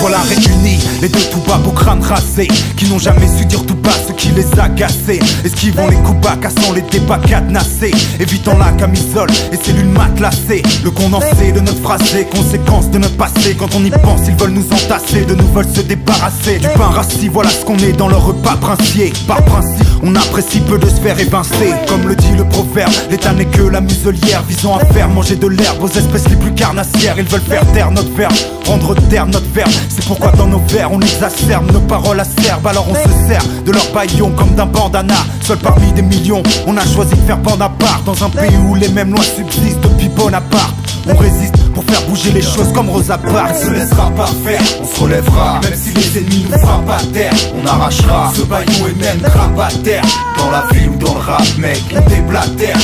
Voilà réunis, les deux tout bas, beaux crânes rasés Qui n'ont jamais su dire tout bas ce qui les a gassés Esquivant les coups bas, cassant les débats cadenassés. Évitant la camisole et c'est l'une matelassée Le condensé de notre phrasé, conséquence de notre passé. Quand on y pense, ils veulent nous entasser, de nous veulent se débarrasser. Du pain rassis, voilà ce qu'on est dans leur repas princier. Par principe, on apprécie peu de se faire évincer Comme le dit le proverbe, l'état n'est que la muselière. Visant à faire manger de l'herbe aux espèces les plus carnassières. Ils veulent faire taire notre verbe, rendre terre notre verbe. C'est pourquoi dans nos vers on exacerbe nos paroles acerbes. Alors on se sert de leur baillon comme d'un bandana. Seul parmi des millions, on a choisi de faire bande à part. Dans un pays où les mêmes lois subsistent depuis Bonaparte. On résiste faire bouger les choses comme Rosa Parks. On se laissera pas faire, on se relèvera. Même si les ennemis nous frappent à terre On arrachera. Ce baillon et même grabataire Dans la vie ou dans le rap mec, on déblatère.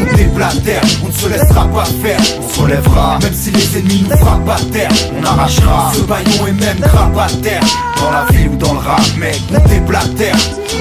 On déblatère, on ne se laissera pas faire. On se relèvera, même si les ennemis nous frappent à terre On arrachera. Ce baillon et même grabataire Dans la vie ou dans le rap mec, on déblatère.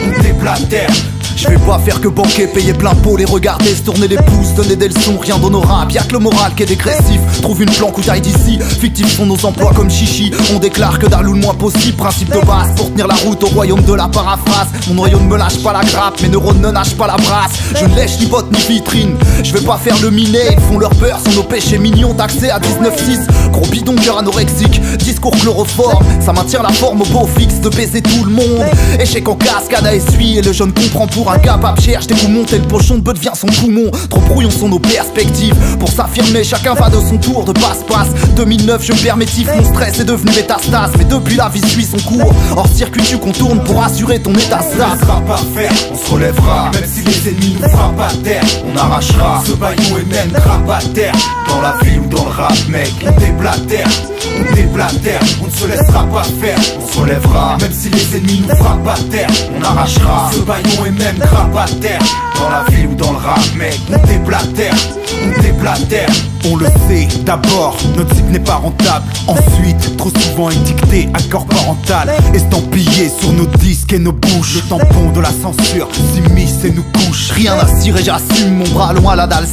On déblatère Je vais pas faire que banquer, payer plein pot, les regarder, se tourner les pouces, donner des leçons, rien d'honorable. Y'a que le moral qui est dégressif. Trouve une planque ou taille d'ici. Fictifs sont nos emplois comme chichi. On déclare que d'Arlou le moins possible. Principe de base pour tenir la route au royaume de la paraphrase. Mon noyau ne me lâche pas la grappe, mes neurones ne lâchent pas la brasse. Je ne lèche ni botte ni vitrine. Je vais pas faire le minet, ils font leur peur, sont nos péchés mignons taxés à 19,6. Gros bidon cœur anorexique, discours chloroforme. Ça maintient la forme au beau fixe de baiser tout le monde. Échec en cascade à essuyer, le jeune comprend pour un capable cherche des montés, le pochon de bœuf devient son poumon. Trop brouillon sont nos perspectives. Pour s'affirmer, chacun va de son tour de passe-passe. 2009, je permettif, mon stress est devenu métastase. Mais depuis la vie suit son cours. Hors circuit, tu contournes pour assurer ton état On stable. sera pas faire, on se relèvera Même si les ennemis nous frappent à terre On arrachera ce baillon et même grabataire Dans la vie ou dans le rap mec On déblatère, on déblatère On se laissera pas faire, on se relèvera Même si les ennemis nous frappent à terre. On arrachera ce baillon et même grabataire Dans la vie ou dans le rap mec. On déblatère, on déblatère. On le sait, d'abord, notre site n'est pas rentable. Ensuite, trop souvent étiqueté accord parental. Estampillé sur nos disques et nos bouches. Le tampon de la censure s'immisce et nous couche. Rien à cirer, j'assume mon bras loin la dalle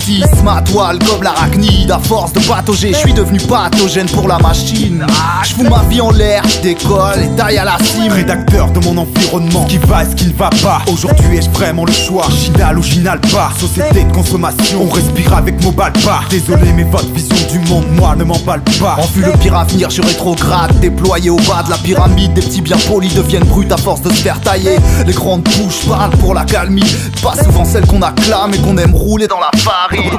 Tis ma toile comme l'arachnide À force de patauger, je suis devenu pathogène pour la machine. Ah, je fous ma vie en l'air, je décolle et taille à la cime. Rédacteur de mon environnement, qui va et ce qui ne va pas. Aujourd'hui ai-je vraiment le choix, ginal ou ginal pas. Société de consommation, on respire avec mobile pas. Désolé mais votre vision du monde, moi ne m'emballe pas. En vue le pire avenir, je rétrograde Déployé au bas de la pyramide. Des petits bien polis deviennent brutes à force de se faire tailler. Les grandes bouches parlent pour la calmie Pas souvent celles qu'on acclame et qu'on aime rouler dans la farine.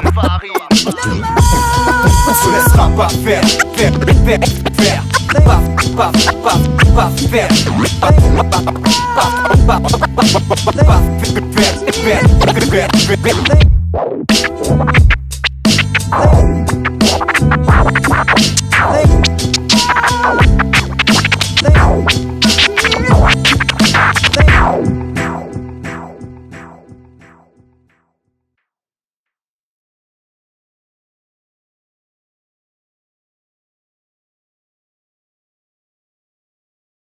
On se laissera pas faire, faire, faire, faire. Paf, paf, paf, paf, faire Paf,